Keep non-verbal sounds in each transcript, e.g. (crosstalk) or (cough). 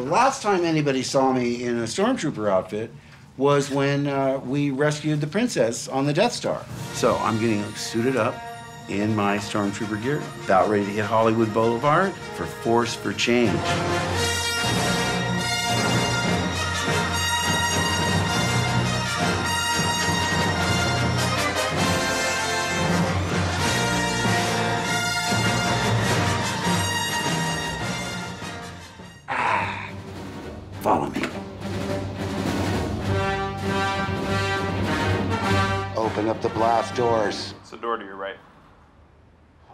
The last time anybody saw me in a stormtrooper outfit was when uh, we rescued the princess on the Death Star. So I'm getting suited up in my stormtrooper gear, about ready to hit Hollywood Boulevard for Force for Change. Open up the blast doors. It's the door to your right.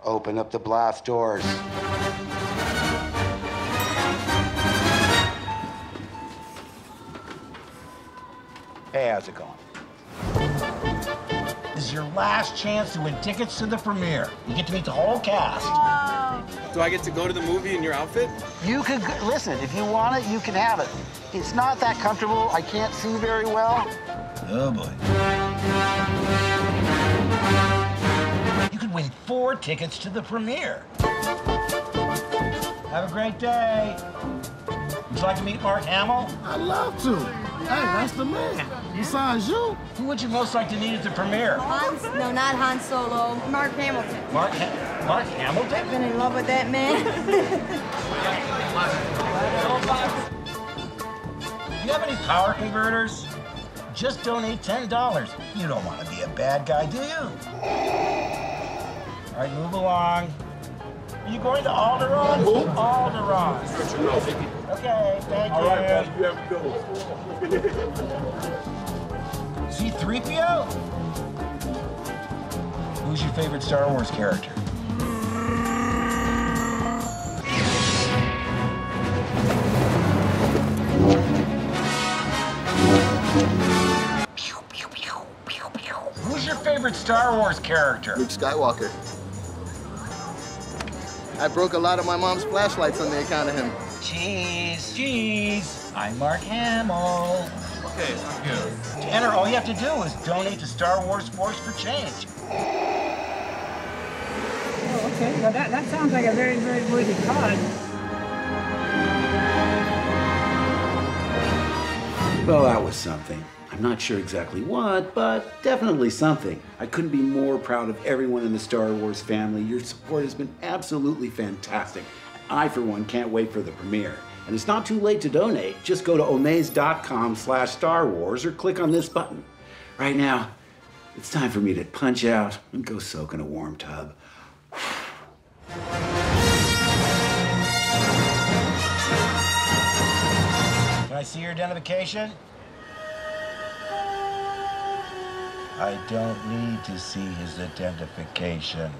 Open up the blast doors. Hey, how's it going? This is your last chance to win tickets to the premiere. You get to meet the whole cast. Oh. Do I get to go to the movie in your outfit? You could listen. If you want it, you can have it. It's not that comfortable. I can't see very well. Oh boy. Win four tickets to the premiere. Have a great day. Would you like to meet Mark Hamill? I'd love to. Hey, that's the man. Besides you, Who would you most like to meet at the premiere? Hans, no, not Han Solo. Mark Hamilton. Mark, ha- Mark Hamilton? I've Been in love with that man. Do (laughs) you have any power converters? Just donate $10. You don't want to be a bad guy, do you? All right, move along. Are you going to Alderaan? Alderaan. Okay, thank you. All right, guys, you have to go. (laughs) C-3PO? Who's your favorite Star Wars character? Who's your favorite Star Wars character? Luke Skywalker. I broke a lot of my mom's flashlights on the account of him. Jeez. Jeez. I'm Mark Hamill. Okay, I'm good. To enter, all you have to do is donate to Star Wars Force for Change. Oh, okay. Well, that, that sounds like a very, very worthy cause. Well, that was something. I'm not sure exactly what, but definitely something. I couldn't be more proud of everyone in the Star Wars family. Your support has been absolutely fantastic. I, for one, can't wait for the premiere. And it's not too late to donate. Just go to omaze.com slash Star Wars or click on this button. Right now, it's time for me to punch out and go soak in a warm tub. Can I see your identification? I don't need to see his identification.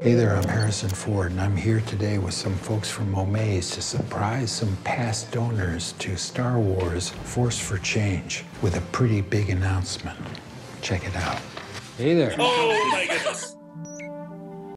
Hey there, I'm Harrison Ford, and I'm here today with some folks from Omaze to surprise some past donors to Star Wars Force for Change with a pretty big announcement. Check it out. Hey there. Oh my goodness.